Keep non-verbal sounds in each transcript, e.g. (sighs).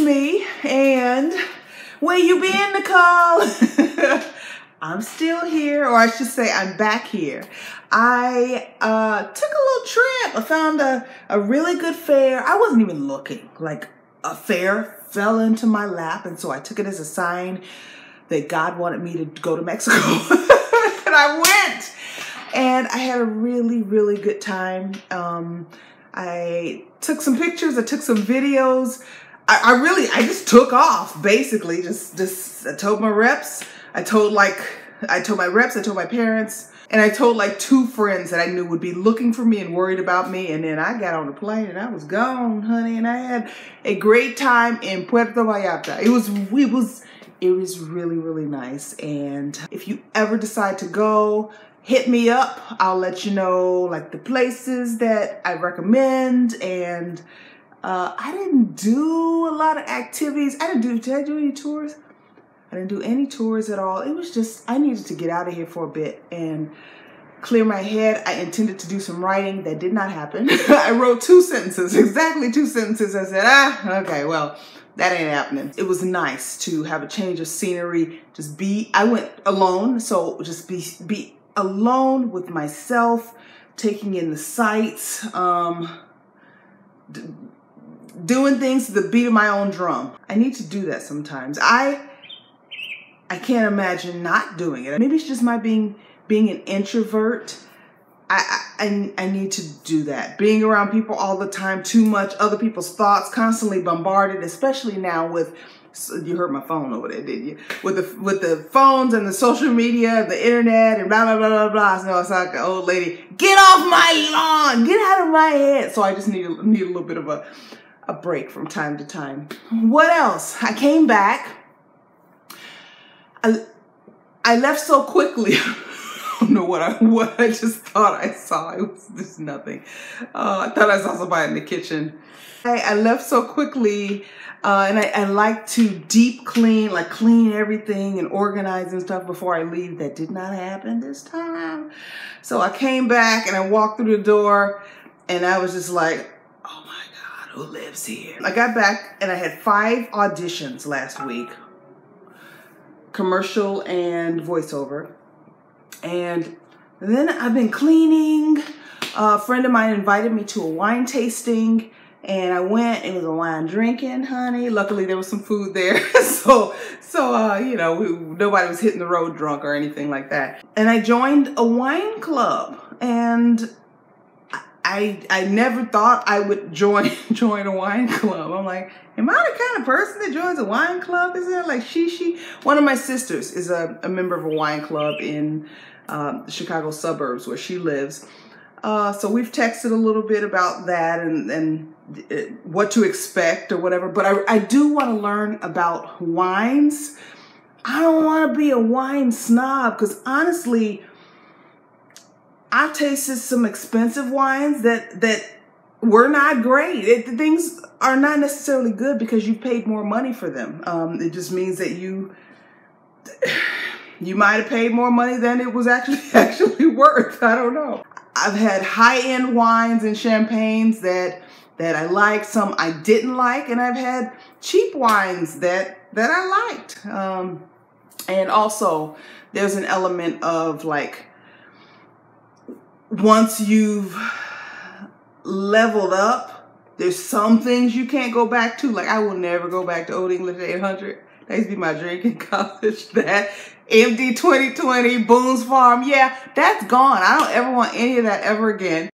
me, and where you been, Nicole? (laughs) I'm still here, or I should say I'm back here. I uh, took a little trip. I found a, a really good fare. I wasn't even looking. Like a fare fell into my lap, and so I took it as a sign that God wanted me to go to Mexico. (laughs) and I went. And I had a really, really good time. Um, I took some pictures, I took some videos. I, I really, I just took off basically. Just, just, I told my reps. I told like, I told my reps, I told my parents, and I told like two friends that I knew would be looking for me and worried about me. And then I got on the plane and I was gone, honey. And I had a great time in Puerto Vallarta. It was, it was, it was really, really nice. And if you ever decide to go, hit me up. I'll let you know like the places that I recommend and uh, I didn't do a lot of activities. I didn't do, did I do any tours? I didn't do any tours at all. It was just, I needed to get out of here for a bit and clear my head. I intended to do some writing. That did not happen. (laughs) I wrote two sentences, exactly two sentences. I said, ah, okay, well, that ain't happening. It was nice to have a change of scenery. Just be, I went alone, so just be, be alone with myself, taking in the sights, um, doing things to the beat of my own drum. I need to do that sometimes. I I can't imagine not doing it. Maybe it's just my being being an introvert. I, I, I need to do that. Being around people all the time, too much, other people's thoughts, constantly bombarded, especially now with you heard my phone over there, didn't you? With the with the phones and the social media, the internet, and blah blah blah blah blah. So it's like an old lady, get off my lawn, get out of my head. So I just need need a little bit of a a break from time to time. What else? I came back. I I left so quickly. (laughs) I don't know what I what I just thought I saw. It was just nothing. Uh, I thought I saw somebody in the kitchen. I, I left so quickly. Uh, and I, I, like to deep clean, like clean everything and organize and stuff before I leave. That did not happen this time. So I came back and I walked through the door and I was just like, who lives here? I got back and I had five auditions last week, commercial and voiceover. And then I've been cleaning. A friend of mine invited me to a wine tasting and I went. It was a wine drinking, honey. Luckily, there was some food there, (laughs) so so uh, you know we, nobody was hitting the road drunk or anything like that. And I joined a wine club, and I I never thought I would join (laughs) join a wine club. I'm like, am I the kind of person that joins a wine club? Is that like she she? One of my sisters is a, a member of a wine club in uh, the Chicago suburbs where she lives. Uh, so we've texted a little bit about that and, and uh, what to expect or whatever. But I, I do want to learn about wines. I don't want to be a wine snob because honestly, I've tasted some expensive wines that that were not great. It, things are not necessarily good because you paid more money for them. Um, it just means that you (sighs) you might have paid more money than it was actually (laughs) actually worth. I don't know. I've had high-end wines and champagnes that that I liked, some I didn't like, and I've had cheap wines that that I liked. Um, and also, there's an element of like once you've leveled up, there's some things you can't go back to. Like I will never go back to Old English 800. That used to be my drink in (laughs) college. That MD 2020, Boone's Farm. Yeah, that's gone. I don't ever want any of that ever again.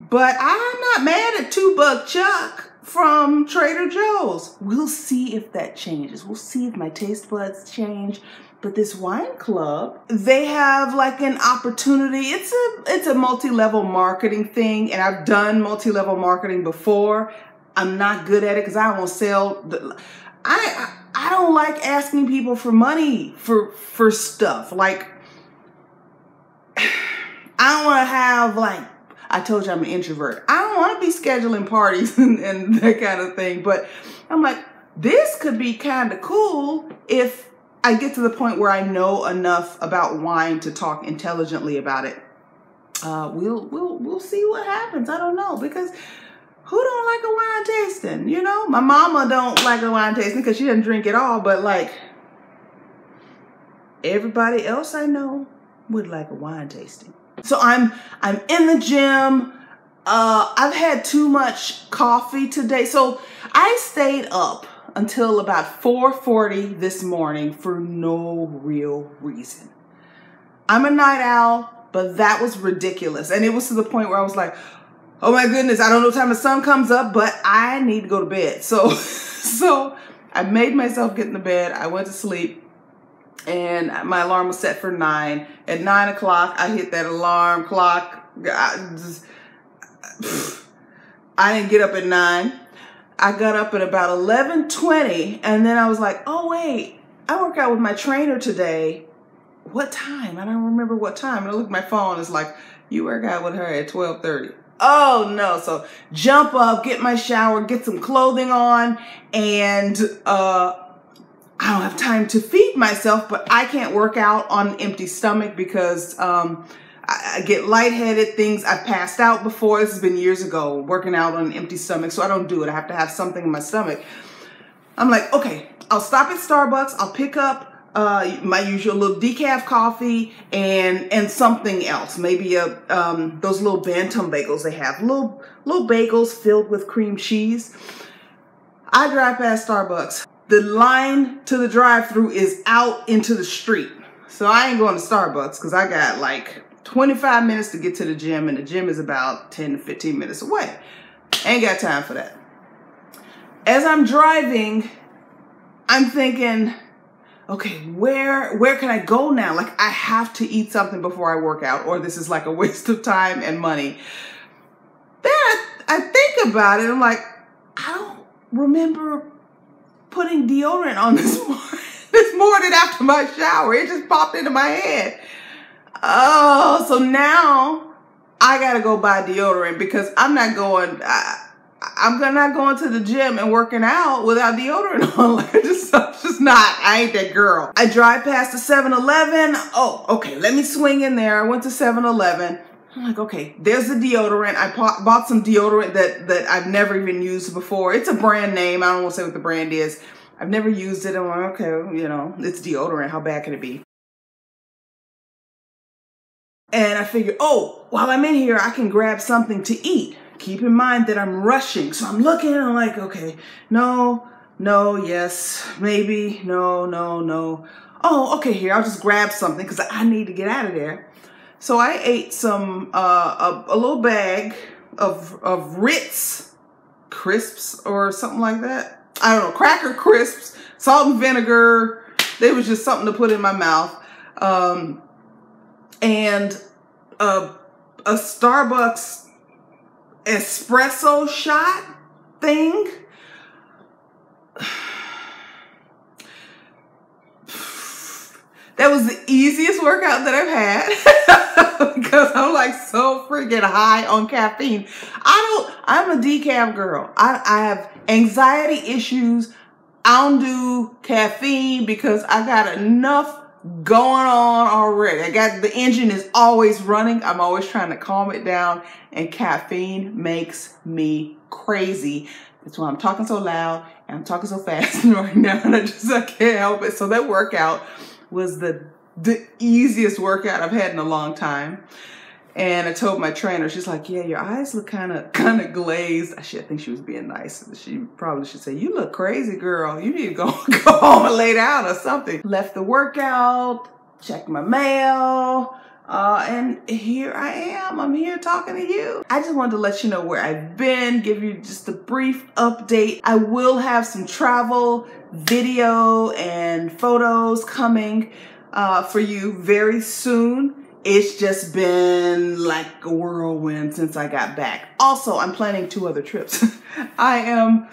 But I'm not mad at Two Buck Chuck from Trader Joe's. We'll see if that changes. We'll see if my taste buds change. But this wine club, they have like an opportunity. It's a it's a multi-level marketing thing, and I've done multi-level marketing before. I'm not good at it because I don't sell. The, I I don't like asking people for money for for stuff. Like (sighs) I don't want to have like I told you I'm an introvert. I don't want to be scheduling parties (laughs) and, and that kind of thing. But I'm like, this could be kind of cool if I get to the point where I know enough about wine to talk intelligently about it. Uh, we'll we'll we'll see what happens. I don't know because who don't like a wine tasting? You know, my mama don't like a wine tasting because she doesn't drink at all. But like everybody else I know would like a wine tasting. So I'm I'm in the gym. Uh, I've had too much coffee today, so I stayed up until about 4:40 this morning for no real reason. I'm a night owl, but that was ridiculous, and it was to the point where I was like, "Oh my goodness, I don't know what time the sun comes up, but I need to go to bed." So, (laughs) so I made myself get in the bed. I went to sleep and my alarm was set for nine. At nine o'clock, I hit that alarm clock. I, just, (sighs) I didn't get up at nine. I got up at about eleven twenty, and then I was like, "Oh wait, I work out with my trainer today. What time? I don't remember what time." And I look at my phone. It's like, "You work out with her at twelve thirty. Oh no. So jump up, get my shower, get some clothing on, and uh, I don't have time to feed myself, but I can't work out on an empty stomach because um, I, get lightheaded. Things I've passed out before. This has been years ago, working out on an empty stomach, so I don't do it. I have to have something in my stomach. I'm like, okay, I'll stop at Starbucks. I'll pick up uh, my usual little decaf coffee and and something else. Maybe a um, those little bantam bagels they have, little little bagels filled with cream cheese. I drive past Starbucks the line to the drive-through is out into the street. So I ain't going to Starbucks because I got like 25 minutes to get to the gym and the gym is about 10 to 15 minutes away. Ain't got time for that. As I'm driving, I'm thinking, okay, where where can I go now? Like I have to eat something before I work out or this is like a (laughs) waste of time and money. Then I, I think about it. I'm like, I don't remember putting deodorant on (laughs) this morning, this morning after my shower. It just popped into my head. Oh, so now I gotta go buy deodorant because I'm not going. I, I'm gonna not going to the gym and working out without deodorant (laughs) on. Like, I just, I'm just not. I ain't that girl. I drive past the 7-Eleven. Oh, okay. Let me swing in there. I went to 7-Eleven. I'm like, okay, there's the deodorant. I bought some deodorant that, that I've never even used before. It's a brand name. I don't want to say what the brand is. I've never used it. I'm like, okay, you know, it's deodorant. How bad can it be? And I figured, oh, while I'm in here, I can grab something to eat. Keep in mind that I'm rushing. So I'm looking and I'm like, okay, no, no, yes, maybe, no, no, no. Oh, okay, here, I'll just grab something because I need to get out of there. So I ate some, uh, a, a little bag of, of Ritz crisps or something like that. I don't know, cracker crisps, salt and vinegar. They was just something to put in my mouth. Um, and a, a Starbucks espresso shot thing. (sighs) That was the easiest workout that I've had (laughs) because I'm like so freaking high on caffeine. I don't, I'm a decaf girl. I, I have anxiety issues. I don't do caffeine because I got enough going on already. I got the engine is always running. I'm always trying to calm it down and caffeine makes me crazy. That's why I'm talking so loud and I'm talking so fast (laughs) right now and I just I can't help it. So that workout was the the easiest workout I've had in a long time. And I told my trainer, she's like, "Yeah, your eyes look kind of (laughs) kind of glazed." I think she was being nice. She probably should say, "You look crazy, girl. You need to go (laughs) go home and lay down or something." Left the workout, checked my mail, uh, and here I am. I'm here talking to you. I just wanted to let you know where I've been, give you just a brief update. I will have some travel video and photos coming uh, for you very soon. It's just been like a whirlwind since I got back. Also, I'm planning two other trips. (laughs) I am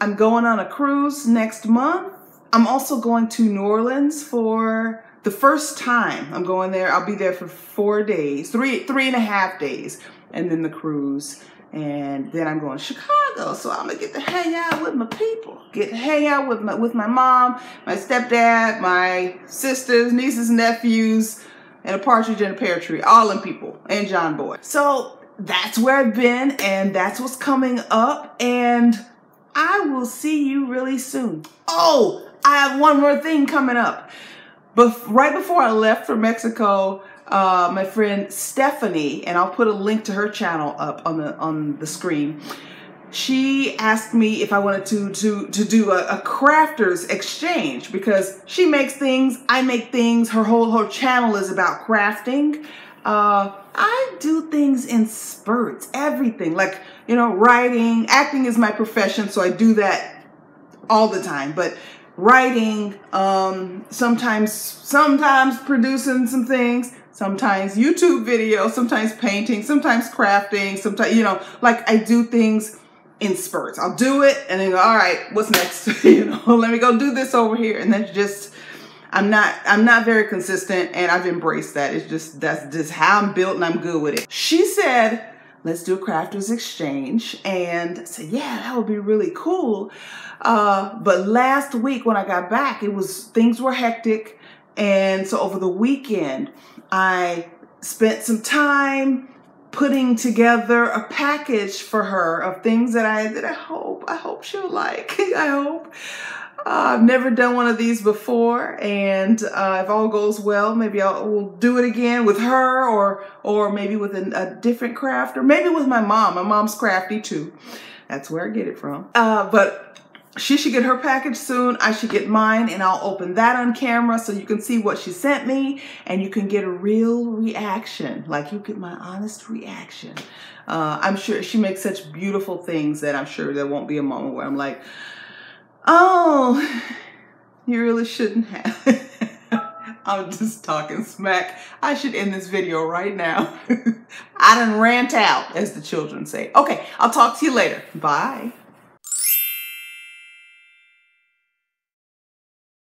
I'm going on a cruise next month. I'm also going to New Orleans for the first time. I'm going there. I'll be there for four days, three three and a half days, and then the cruise and then I'm going to Chicago. So I'm gonna get to hang out with my people, get to hang out with my with my mom, my stepdad, my sisters, nieces, nephews, and a partridge in a pear tree, all in people, and John Boy. So that's where I've been and that's what's coming up. And I will see you really soon. Oh, I have one more thing coming up. But right before I left for Mexico, uh, my friend Stephanie, and I'll put a link to her channel up on the on the screen. She asked me if I wanted to to to do a, a crafters exchange because she makes things, I make things. Her whole her channel is about crafting. Uh, I do things in spurts, everything like you know, writing, acting is my profession, so I do that all the time. But writing, um, sometimes sometimes producing some things, sometimes YouTube videos, sometimes painting, sometimes crafting, sometimes you know, like I do things in spurts. I'll do it and then go, all right, what's next? (laughs) you know, let me go do this over here. And then just I'm not I'm not very consistent and I've embraced that. It's just that's just how I'm built and I'm good with it. She said, let's do a crafters exchange. And I said, yeah, that would be really cool. Uh, but last week when I got back, it was things were hectic. And so over the weekend, I spent some time putting together a package for her of things that I that I hope I hope she'll like. (laughs) I hope. Uh, I've never done one of these before, and uh, if all goes well, maybe I will we'll do it again with her, or or maybe with a, a, different craft, or maybe with my mom. My mom's crafty too. That's where I get it from. Uh, but she should get her package soon. I should get mine, and I'll open that on camera so you can see what she sent me, and you can get a real reaction, like you get my honest reaction. Uh, I'm sure she makes such beautiful things that I'm sure there won't be a moment where I'm like Oh, (sighs) you really shouldn't have. (laughs) I'm just talking smack. I should end this video right now. (laughs) I done rant out, as the children say. Okay, I'll talk to you later. Bye.